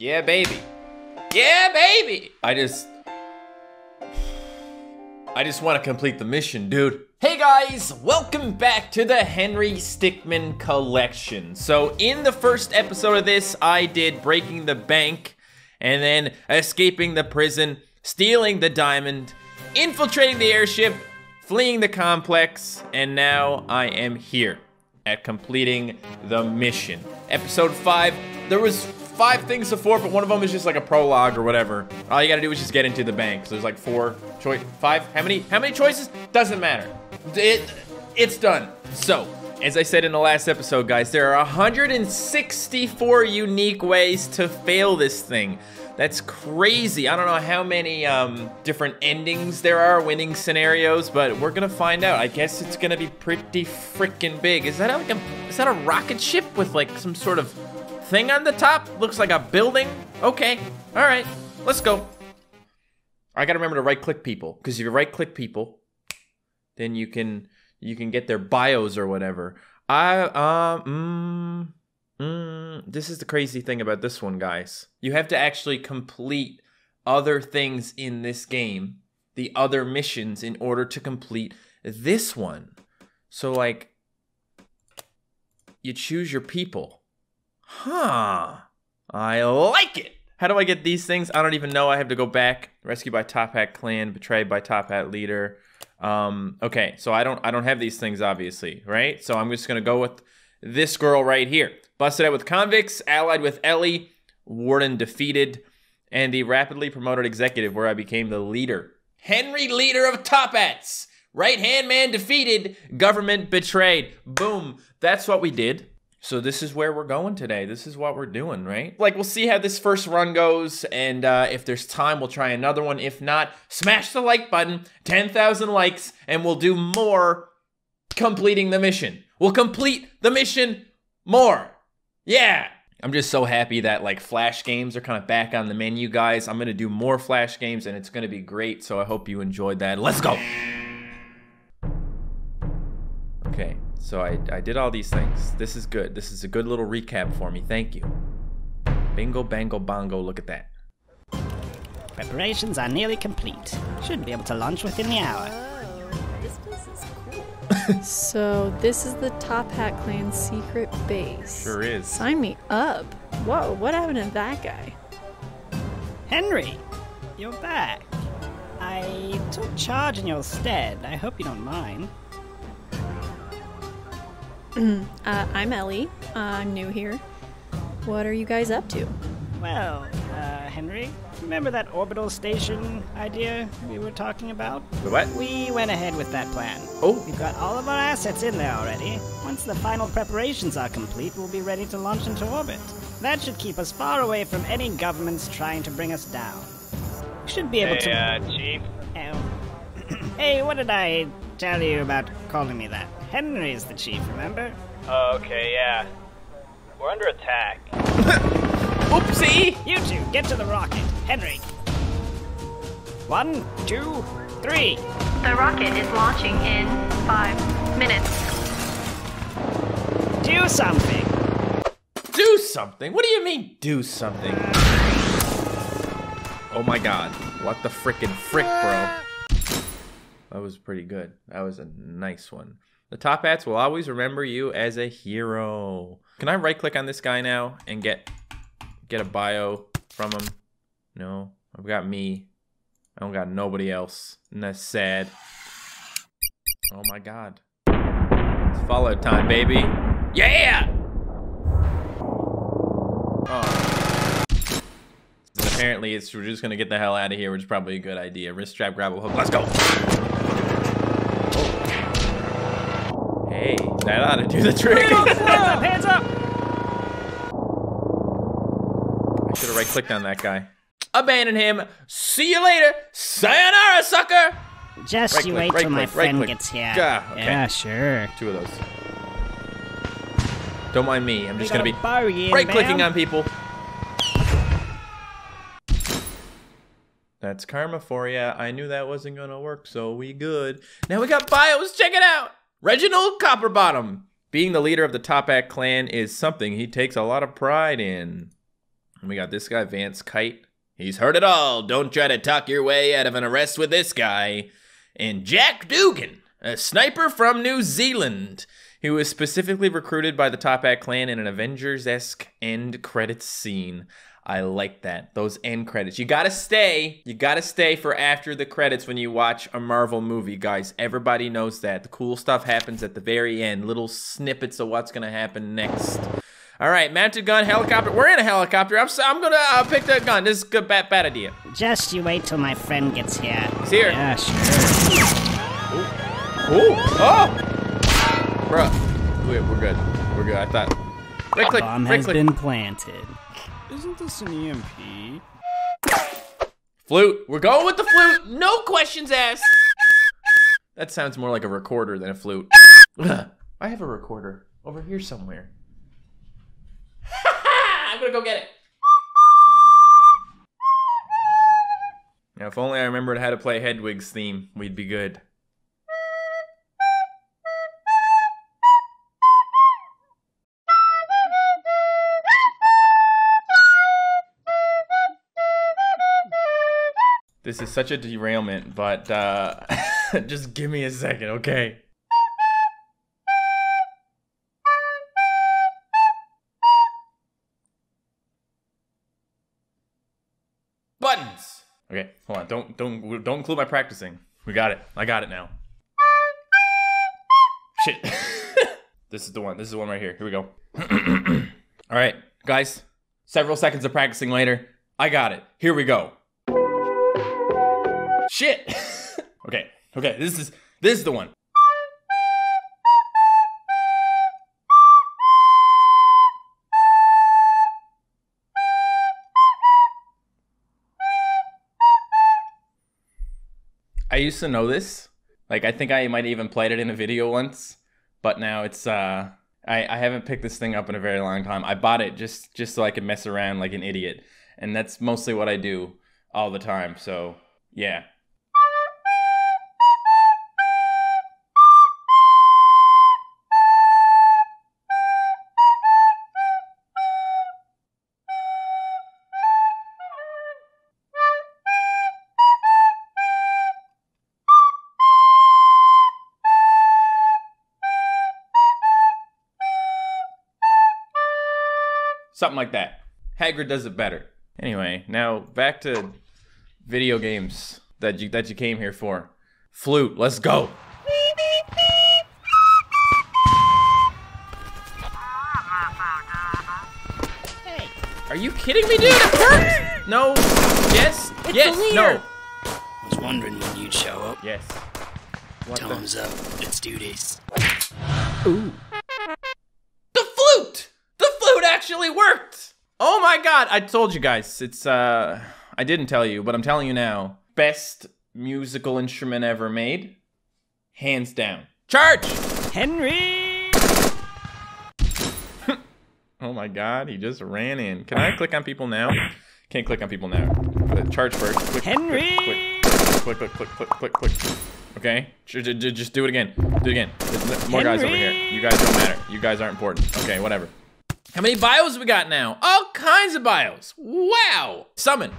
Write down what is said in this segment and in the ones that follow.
Yeah, baby. Yeah, baby. I just I just want to complete the mission, dude. Hey guys, welcome back to the Henry Stickmin collection. So in the first episode of this, I did breaking the bank and then escaping the prison, stealing the diamond, infiltrating the airship, fleeing the complex, and now I am here at completing the mission. Episode 5, there was five things before, but one of them is just like a prologue or whatever. All you gotta do is just get into the bank. So there's like four choice, five, how many, how many choices? Doesn't matter. It, it's done. So, as I said in the last episode, guys, there are 164 unique ways to fail this thing. That's crazy. I don't know how many um, different endings there are, winning scenarios, but we're gonna find out. I guess it's gonna be pretty freaking big. Is that like a, is that a rocket ship with like some sort of thing on the top? Looks like a building. Okay, all right, let's go. I gotta remember to right click people, because if you right click people, then you can you can get their bios or whatever. I um mm, mm, this is the crazy thing about this one, guys. You have to actually complete other things in this game, the other missions in order to complete this one. So like you choose your people. Huh. I like it. How do I get these things? I don't even know. I have to go back. Rescued by Toppat Clan, betrayed by Toppat Leader. Um, okay, so I don't I don't have these things obviously, right? So I'm just gonna go with this girl right here. Busted out with convicts, allied with Ellie, Warden defeated, and the rapidly promoted executive where I became the leader. Henry, leader of Toppats. Right hand man defeated, government betrayed. Boom. That's what we did. So this is where we're going today. This is what we're doing, right? Like we'll see how this first run goes, and uh, if there's time, we'll try another one. If not, smash the like button, 10,000 likes, and we'll do more completing the mission. We'll complete the mission more. Yeah. I'm just so happy that like flash games are kind of back on the menu, guys. I'm gonna do more flash games, and it's gonna be great. So I hope you enjoyed that. Let's go. So I, I did all these things. This is good. This is a good little recap for me. Thank you. Bingo, bango, bongo. Look at that. Preparations are nearly complete. Should be able to launch within the hour. This place is cool. so this is the Toppat Clan's secret base. Sure is. Sign me up. Whoa, what happened to that guy? Henry, you're back. I took charge in your stead. I hope you don't mind. Uh, I'm Ellie. I'm new here. What are you guys up to? Well, uh, Henry, remember that orbital station idea we were talking about? The what? We went ahead with that plan. Oh. We've got all of our assets in there already. Once the final preparations are complete, we'll be ready to launch into orbit. That should keep us far away from any governments trying to bring us down. We should be able hey, to. uh, Chief. Oh. hey, what did I tell you about calling me that? Henry's the chief, remember? Oh, okay, yeah. We're under attack. Oopsie! You two, get to the rocket. Henry. One, two, three. The rocket is launching in five minutes. Do something. Do something? What do you mean, do something? Uh, oh my god. What the frickin' frick, bro? That was pretty good. That was a nice one. The Toppats will always remember you as a hero. Can I right click on this guy now and get get a bio from him? No. I've got me. I don't got nobody else. And that's sad. Oh my god. It's Fallout time, baby. Yeah! Oh. Apparently, it's we're just gonna get the hell out of here, which is probably a good idea. Wrist strap, grapple hook. Let's go. That ought to do the trick. hands up, hands up. I should have right clicked on that guy. Abandon him. See you later. Sayonara, sucker. Just Right you click, wait right till my click, right friend click. gets here. Gah, okay. Yeah, sure. Two of those. Don't mind me. I'm just gonna be a bargain, right clicking ma'am. on people. That's karma for ya. I knew that wasn't gonna work, so we good. Now we got bios. Check it out. Reginald Copperbottom. Being the leader of the Toppat clan is something he takes a lot of pride in. And we got this guy, Vance Kite. He's heard it all. Don't try to talk your way out of an arrest with this guy. And Jack Dugan, a sniper from New Zealand, who was specifically recruited by the Toppat clan in an Avengers esque end credits scene. I like that. Those end credits. You gotta stay. You gotta stay for after the credits when you watch a Marvel movie, guys. Everybody knows that. The cool stuff happens at the very end. Little snippets of what's gonna happen next. All right, mounted gun, helicopter. We're in a helicopter. I'm, so, I'm gonna uh, pick the gun. This is a good, bad, bad idea. Just you wait till my friend gets here. He's here. Yeah, sure. Ooh. Oh! Bruh. We're, we're good. We're good. I thought. Right click. Bomb right has click. been planted. Isn't this an EMP? Flute. We're going with the flute. No questions asked. That sounds more like a recorder than a flute. I have a recorder over here somewhere. I'm gonna go get it. Now, if only I remembered how to play Hedwig's theme, we'd be good. This is such a derailment, but uh, just give me a second, okay? Buttons. Okay, hold on. Don't don't don't include my practicing. We got it. I got it now. Shit. this is the one. This is the one right here. Here we go. All right, guys. Several seconds of practicing later, I got it. Here we go. Shit. okay. Okay. This is this is the one. I used to know this. Like I think I might have even played it in a video once, but now it's uh I, I haven't picked this thing up in a very long time. I bought it just just so I could mess around like an idiot. And that's mostly what I do all the time. So yeah. Something like that. Hagrid does it better. Anyway, now back to video games that you that you came here for. Flute, let's go. Hey, Are you kidding me, dude? It worked. No. Yes. yes. No. I was wondering when you'd show up. Yes. What the? Time's up. Let's do this. The actually worked! Oh my god, I told you guys. It's uh I didn't tell you, but I'm telling you now. Best musical instrument ever made. Hands down. Charge! Henry! Oh my god, he just ran in. Can I click on people now? Can't click on people now. But charge first. Click, Henry! Click, click, click, click, click, click, click. Okay, just do it again. Do it again. There's no- more guys over here. You guys don't matter. You guys aren't important. Okay, whatever. How many bios we got now? All kinds of bios. Wow. Summon.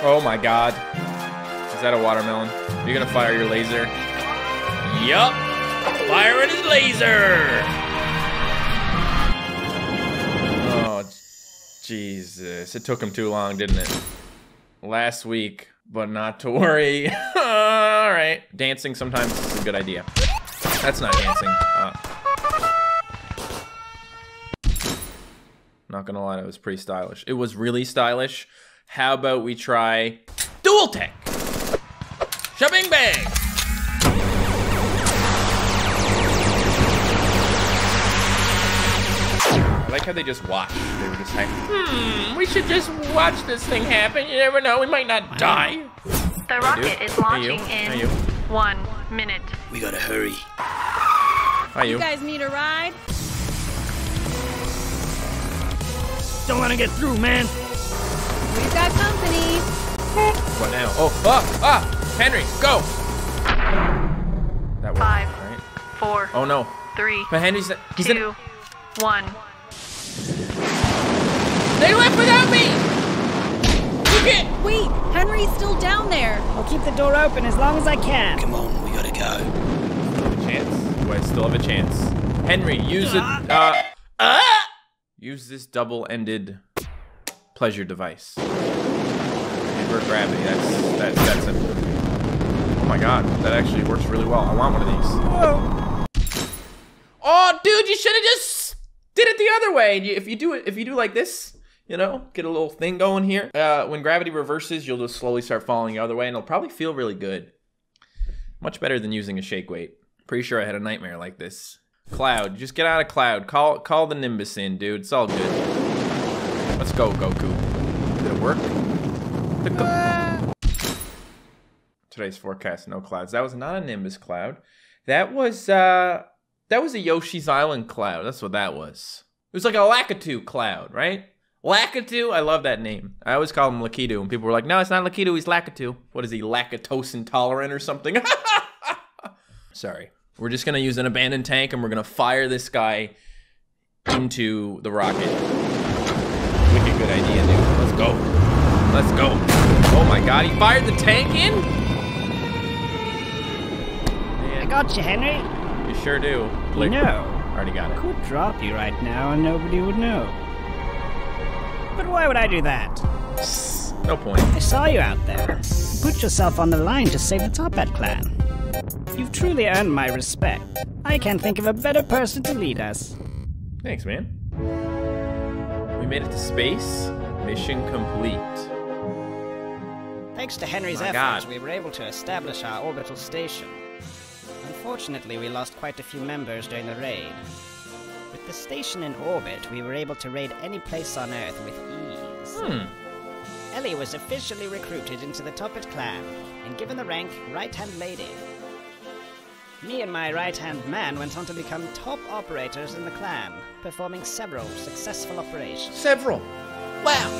Oh my god. Is that a watermelon? You're gonna fire your laser? Yup. Firing his laser. Oh, Jesus. It took him too long, didn't it? Last week, but not to worry. All right. Dancing sometimes is a good idea. That's not dancing. Uh, not gonna lie, it was pretty stylish. It was really stylish. How about we try Dual Tech? Shabing bang! How they just watched. They were just like, hmm, we should just watch this thing happen. You never know, we might not die. The rocket is Hey, you. launching in you. one minute. We gotta hurry. Hi, you. You guys need a ride? Don't let him get through, man. We've got company. What now? Oh, ah, ah! Henry, go! That worked, Five. right? four, Oh no. three, But Henry's he's in. two, one. They left without me. You can't. Wait, Henry's still down there. I'll keep the door open as long as I can. Come on, we gotta go. a Chance. Do I still have a chance? Henry, use it. Uh, ah! Use this double-ended pleasure device. Invert gravity. That's that's that simple. Oh my god, that actually works really well. I want one of these. Oh, dude, you should have just did it the other way. If you do it, if you do like this, you know, get a little thing going here. Uh, when gravity reverses, you'll just slowly start falling the other way, and it'll probably feel really good. Much better than using a shake weight. Pretty sure I had a nightmare like this. Cloud, just get out of cloud. Call call the Nimbus in, dude. It's all good. Let's go, Goku. Did it work? Today's forecast, no clouds. That was not a Nimbus cloud. That was uh that was a Yoshi's Island cloud. That's what that was. It was like a Lakitu cloud, right? Lakitu, I love that name. I always call him Lakitu, and people were like, "No, it's not Lakitu. He's Lakitu. What is he, lactose intolerant or something?" Sorry. We're just gonna use an abandoned tank, and we're gonna fire this guy into the rocket. Wicked good idea, dude. Let's go. Let's go. Oh my God, he fired the tank in. I got you, Henry. you sure do. You Blake, know, already got it. could drop you right now and nobody would know. But why would I do that? No point. I saw you out there. You put yourself on the line to save the Toppat clan. You've truly earned my respect. I can't think of a better person to lead us. Thanks, man. We made it to space. Mission complete. Thanks to Henry's efforts, God. we were able to establish our orbital station. Unfortunately, we lost quite a few members during the raid. With the station in orbit, we were able to raid any place on Earth with ease. Hmm. Ellie was officially recruited into the Toppat clan and given the rank Right Hand Lady. Me and my right hand man went on to become top operators in the clan, performing several successful operations. Several. Wow.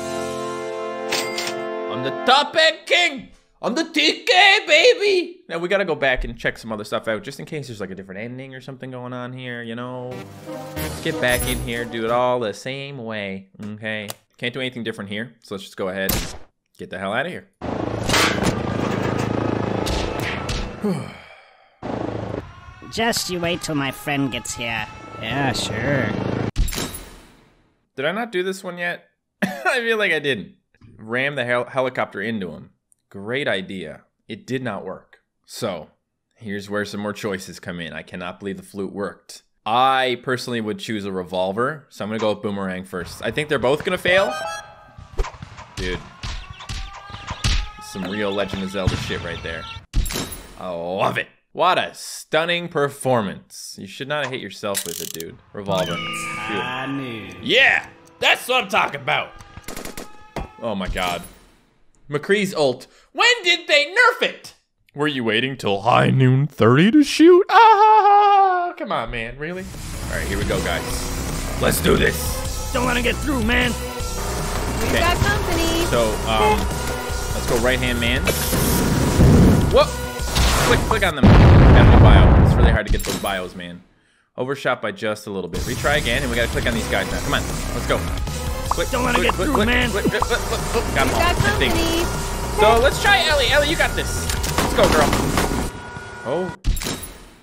I'm the top end king. I'm the TK baby. Now we gotta go back and check some other stuff out, just in case there's like a different ending or something going on here. You know, let's get back in here, do it all the same way. Okay. Can't do anything different here, so let's just go ahead, get the hell out of here. Just you wait till my friend gets here. Yeah, sure. Did I not do this one yet? I feel like I didn't. Ram the hel- helicopter into him. Great idea. It did not work. So, here's where some more choices come in. I cannot believe the flute worked. I personally would choose a revolver, so I'm gonna go with boomerang first. I think they're both gonna fail. Dude. Some real Legend of Zelda shit right there. I love it. What a stunning performance. You should not hit yourself with it, dude. Revolver. Yeah, that's what I'm talking about. Oh my god. McCree's ult. When did they nerf it? Were you waiting till high noon 30 to shoot? Ah, come on, man. Really? All right, here we go, guys. Let's do this. Don't let him get through, man. We've Okay. got company. So, um, let's go right hand man. Whoop! Click, click on them. Enemy bio. It's really hard to get those bios, man. Overshot by just a little bit. Retry again, and we gotta click on these guys now. Come on, let's go. Click, Don't let him click, get click, through, click, man. click, click, click, click, click. Got them We've all, got I think. So let's try Ellie. Ellie, you got this. Let's go, girl. Oh,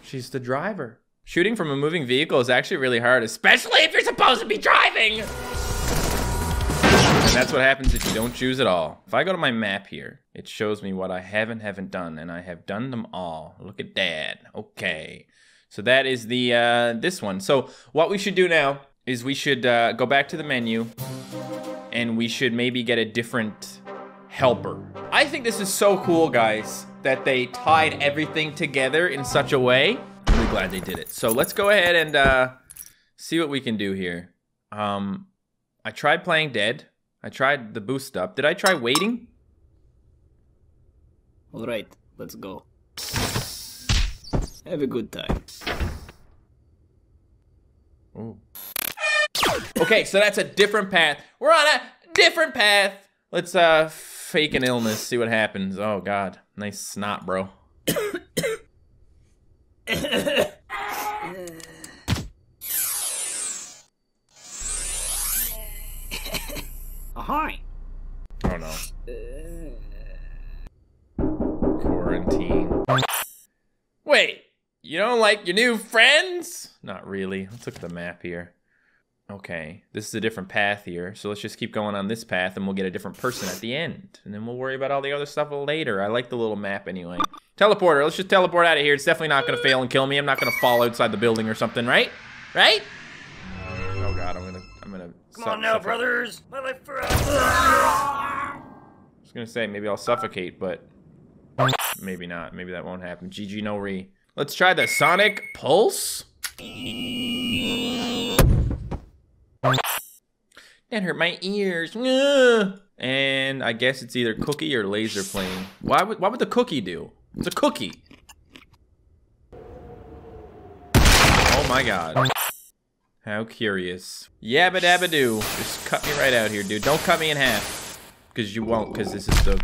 she's the driver. Shooting from a moving vehicle is actually really hard, especially if you're supposed to be driving. And that's what happens if you don't choose at all. If I go to my map here, it shows me what I have and haven't done, and I have done them all. Look at that. Okay. So that is the uh, this one. So what we should do now is we should uh, go back to the menu, and we should maybe get a different helper. I think this is so cool, guys, that they tied everything together in such a way. I'm really glad they did it. So let's go ahead and uh, see what we can do here. Um, I tried playing dead. I tried the boost up. Did I try waiting? Alright, let's go. Have a good time. Okay, so that's a different path. We're on a different path. Let's uh fake an illness, see what happens. Oh god. Nice snot, bro. Ahoy. Oh no. Quarantine. Wait, you don't like your new friends? Not really. Let's look at the map here. Okay, this is a different path here, so let's just keep going on this path and we'll get a different person at the end. And then we'll worry about all the other stuff later. I like the little map anyway. Teleporter, let's just teleport out of here. It's definitely not gonna fail and kill me. I'm not gonna fall outside the building or something, right? Right? Oh god, I'm gonna, I'm gonna. Come on now, brothers. My life forever. I was gonna say maybe I'll suffocate, but maybe not. Maybe that won't happen. GG no re. Let's try the Sonic Pulse. That hurt my ears. And I guess it's either cookie or laser plane. Why would why would the cookie do? It's a cookie. Oh my god. How curious. Yabba dabba doo. Just cut me right out here, dude. Don't cut me in half. Cause you won't, cause this is the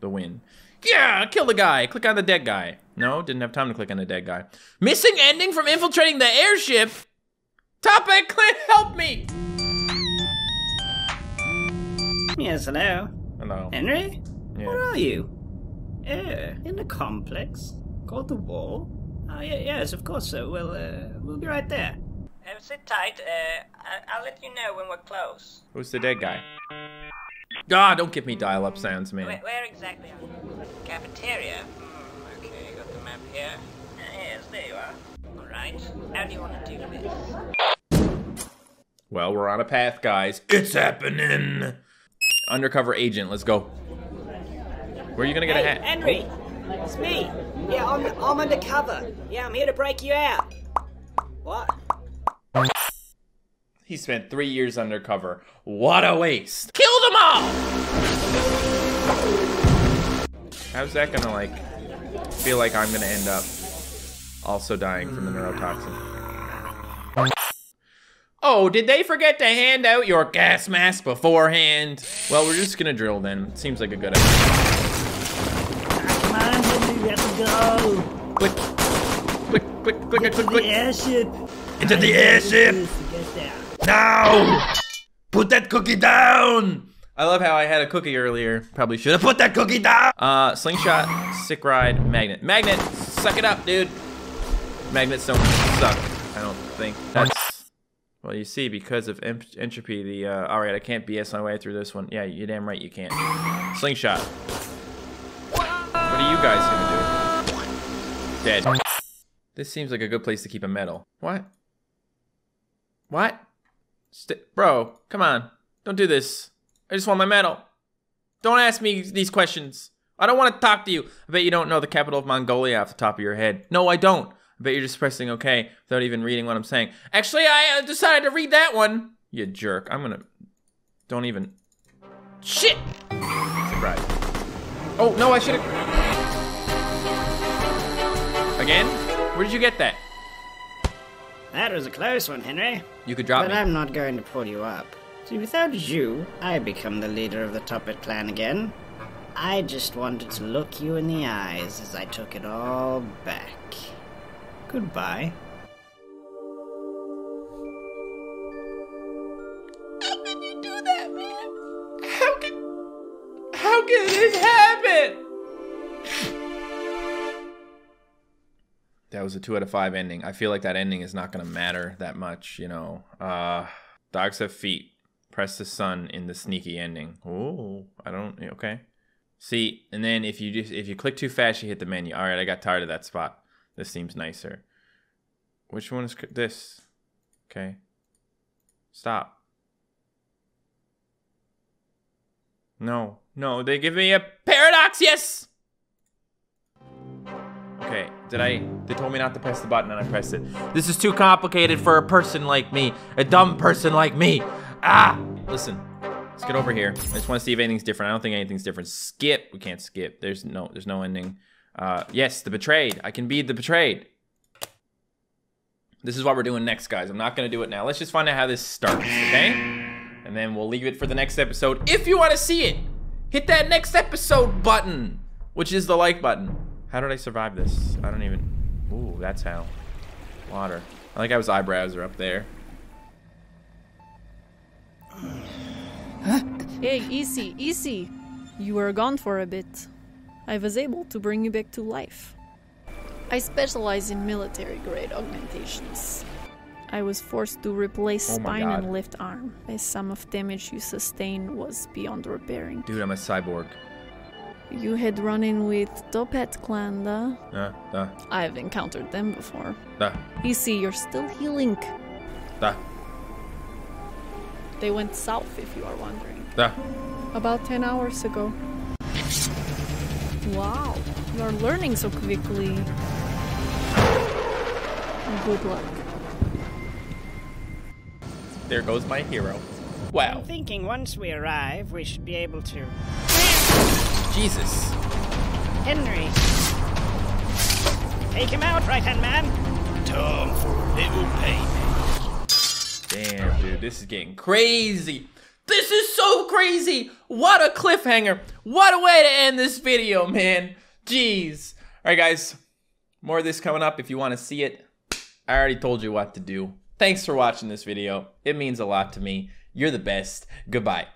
the win. Yeah, kill the guy. Click on the dead guy. No, didn't have time to click on the dead guy. Missing ending from infiltrating the airship. Toppat Clan, help me! Yes, hello. Hello. Henry? Yeah. Where are you? Uh, in the complex. Called the wall? Oh, yeah, yes, of course so. We'll, uh, we'll be right there. Uh, sit tight. Uh, I- I'll let you know when we're close. Who's the dead guy? God, don't give me dial-up sounds, Where, man. where exactly are you? Cafeteria? Hmm, okay, got the map here. Uh, yes, there you are. Alright, how do you want to do this? Well, we're on a path, guys. It's happening. Undercover agent, let's go. Where are you gonna get a hat? Henry! It's me! Yeah, I'm, I'm undercover. Yeah, I'm here to break you out. What? He spent three years undercover. What a waste. Kill them all! How's that gonna, like, feel like I'm gonna end up also dying from the neurotoxin? Oh, did they forget to hand out your gas mask beforehand? Well, we're just gonna drill then. Seems like a good idea. We have to go. Click, click, click, click, click, click, click. airship. Into the airship! Now! Put that cookie down! I love how I had a cookie earlier. Probably should have put that cookie down! Uh, slingshot, sick ride, magnet. Magnet, suck it up, dude! Magnets don't suck, I don't think. That's, well, you see, because of entropy, the, uh, alright, I can't BS my way through this one. Yeah, you're damn right you can't. Slingshot. What are you guys gonna do? Dead. This seems like a good place to keep a medal. What? What? St- bro, come on. Don't do this. I just want my medal. Don't ask me these questions. I don't want to talk to you. I bet you don't know the capital of Mongolia off the top of your head. No, I don't. Bet you're just pressing OK without even reading what I'm saying. Actually, I uh, decided to read that one. You jerk. I'm gonna. Don't even. Shit! Surprise. Oh, no, I should have. Again? Where did you get that? That was a close one, Henry. You could drop it- But me. I'm not going to pull you up. See, without you, I become the leader of the Toppat clan again. I just wanted to look you in the eyes as I took it all back. Goodbye. How can you do that, man? How can How can this happen? That was a two out of five ending. I feel like that ending is not gonna matter that much, you know. Uh dogs have feet. Press the sun in the sneaky ending. Oh, I don't okay. See, and then if you just if you click too fast, you hit the menu. All right, I got tired of that spot. This seems nicer. Which one is this? Okay. Stop. No, no, they give me a paradox, yes! Okay, did I, they told me not to press the button and I pressed it. This is too complicated for a person like me, a dumb person like me. Ah! Listen, let's get over here. I just want to see if anything's different. I don't think anything's different. Skip, we can't skip. There's no, there's no ending. Uh, yes, the betrayed. I can be the betrayed. This is what we're doing next, guys. I'm not gonna do it now. Let's just find out how this starts, okay? And then we'll leave it for the next episode. If you want to see it, hit that next episode button, which is the like button. How did I survive this? I don't even. Ooh, that's how. Water. I like how his eyebrows are up there. Hey, easy, easy. You were gone for a bit. I was able to bring you back to life. I specialize in military grade augmentations. I was forced to replace Oh spine God. and left arm, as some of damage you sustained was beyond repairing. Dude, I'm a cyborg. You had run in with Toppat clan, da? Uh, uh, I've encountered them before. uh, see, you're still healing. uh, They went south, if you are wondering. uh. About 10 hours ago. Wow, you're learning so quickly. Good luck. There goes my hero. Wow. I'm thinking once we arrive, we should be able to. Jesus. Henry! Take him out, right hand man! Time for a little payment. Damn, dude, this is getting crazy. This is so crazy. What a cliffhanger. What a way to end this video, man. Jeez. All right, guys. More of this coming up if you want to see it. I already told you what to do. Thanks for watching this video. It means a lot to me. You're the best. Goodbye.